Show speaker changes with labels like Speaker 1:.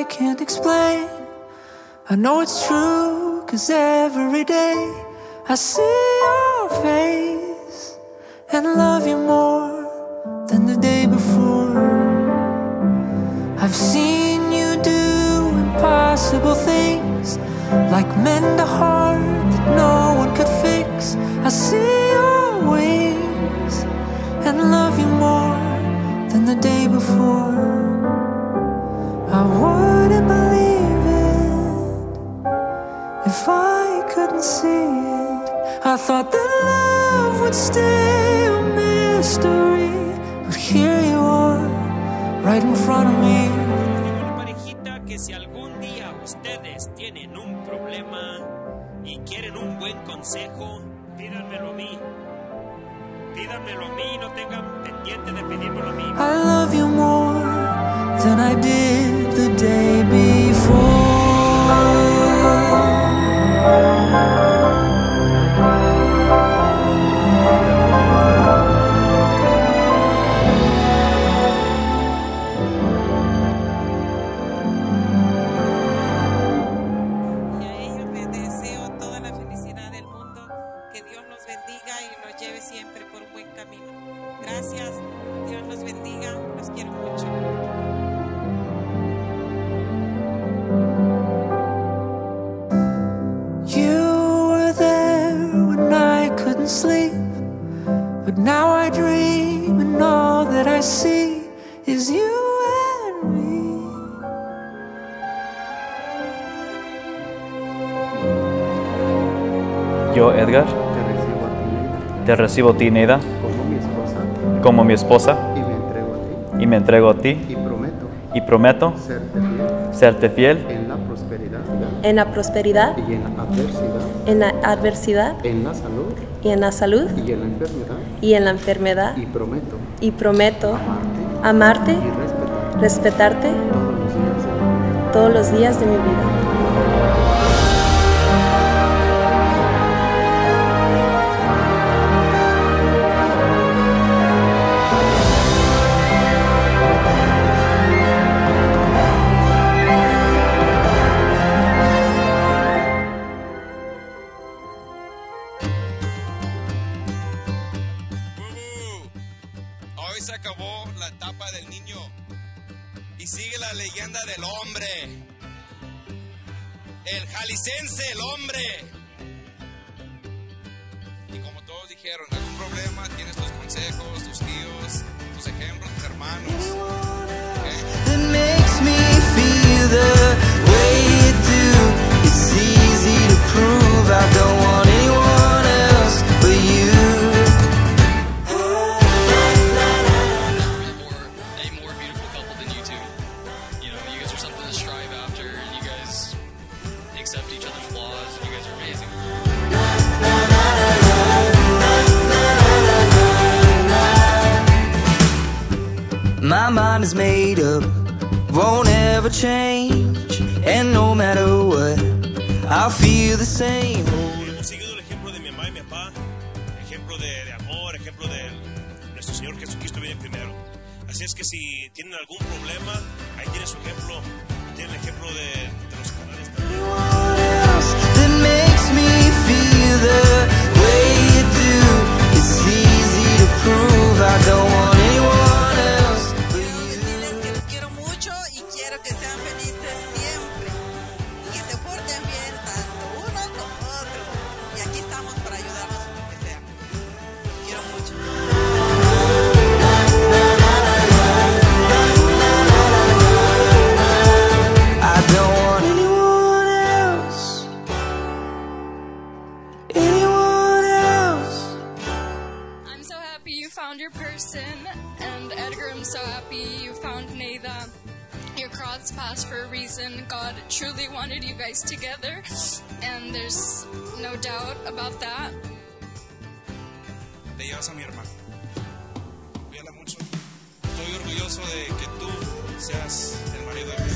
Speaker 1: I can't explain. I know it's true, cause every day I see your face and love you more than the day before. I've seen you do impossible things, like mend a heart that no one could fix. I see your wings and love you more than the day before. I wouldn't believe it if I couldn't see it. I thought that love would stay a mystery, but here you are, right in front of me. love you more than I did.
Speaker 2: Y a ellos les deseo toda la felicidad del mundo, que Dios los bendiga y los lleve siempre por buen camino. Gracias.
Speaker 1: But now I dream, and all that I see is you and me.
Speaker 3: Yo, Edgar,
Speaker 4: te recibo a ti, Neda.
Speaker 3: Te recibo a ti, Neda.
Speaker 4: Como mi esposa.
Speaker 3: Como mi esposa.
Speaker 4: Y me entrego a ti.
Speaker 3: Y me entrego a ti.
Speaker 4: Y prometo.
Speaker 3: Y prometo.
Speaker 4: Serte fiel.
Speaker 3: Serte fiel.
Speaker 4: En la
Speaker 5: en la prosperidad
Speaker 4: y en la adversidad,
Speaker 5: en la adversidad,
Speaker 4: en la salud
Speaker 5: y en la salud
Speaker 4: y en la enfermedad,
Speaker 5: y, en la enfermedad,
Speaker 4: y prometo, amarte, y respetarte todos los días de mi vida.
Speaker 6: se acabó la etapa del niño y sigue la leyenda del hombre. El jalicense, el hombre. Y como todos dijeron, algún problema, tienes tus consejos, tus tíos, tus ejemplos, tus hermanos.
Speaker 1: mind is made up, won't ever change. And no matter what, I'll feel the same.
Speaker 7: Hemos seguido el ejemplo de mi mamá y mi papá, ejemplo de, de amor, ejemplo de nuestro Señor Jesucristo viene primero. Así es que si tienen algún problema, ahí tienen su ejemplo, tienen el ejemplo de, de los canales también.
Speaker 8: your person, and Edgar, I'm so happy you found Nathan. Your cross passed for a reason. God truly wanted you guys together, and there's no doubt about that.
Speaker 6: Te llevas a mi hermano. Cuídala mucho. Estoy orgulloso de que tú seas el marido de mi